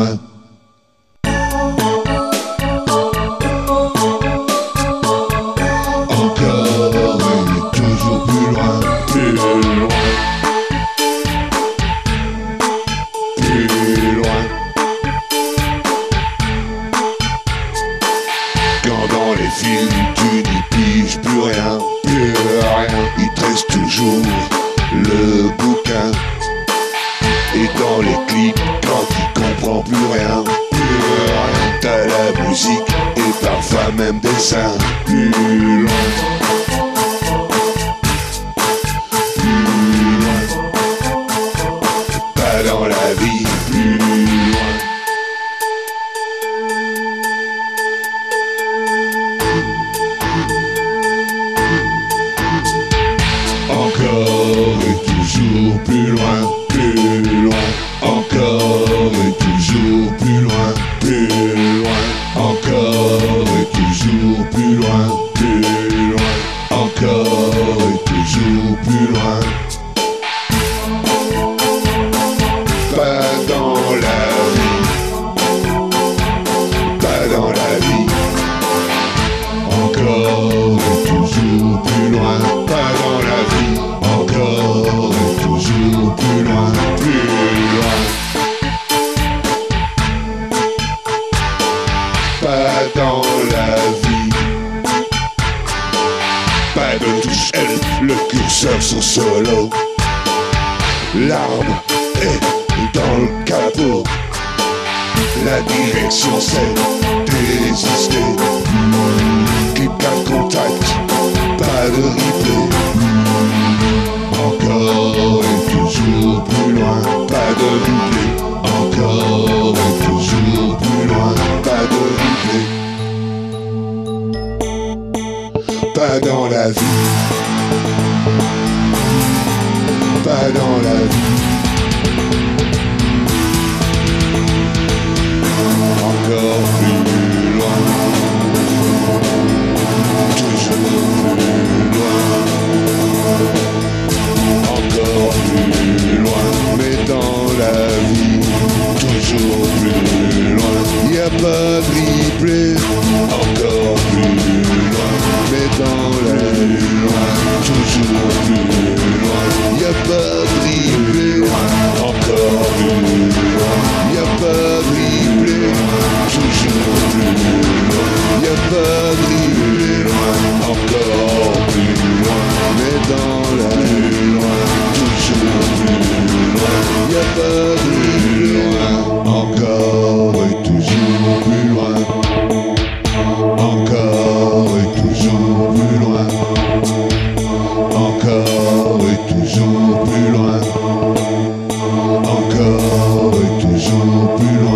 Encore un toujours plus loin, plus loin, plus loin. Quand dans les films tu n'y piges plus rien, plus rien, il tais toujours le musique et parfois même des loin. Pas dans la vie, plus loin. Encore et toujours plus loin, Dans la vie. Pas de touche, elle, le curseur son solo. L'arme est dans le capot. La direction c'est désister. 4 contact, pas de replay. La vie. Pas dans la vie. Encore plus loin. Toujours plus loin. Encore plus loin. Mais dans la vie, toujours plus loin. Y a pas de replay. Dans la loin, toujours plus loin. Y a pas de replay. Encore plus loin. Y a pas replay. Toujours plus loin. Y a pas replay. Encore plus loin. Mais dans la loin, toujours plus loin. Y a pas Babylon.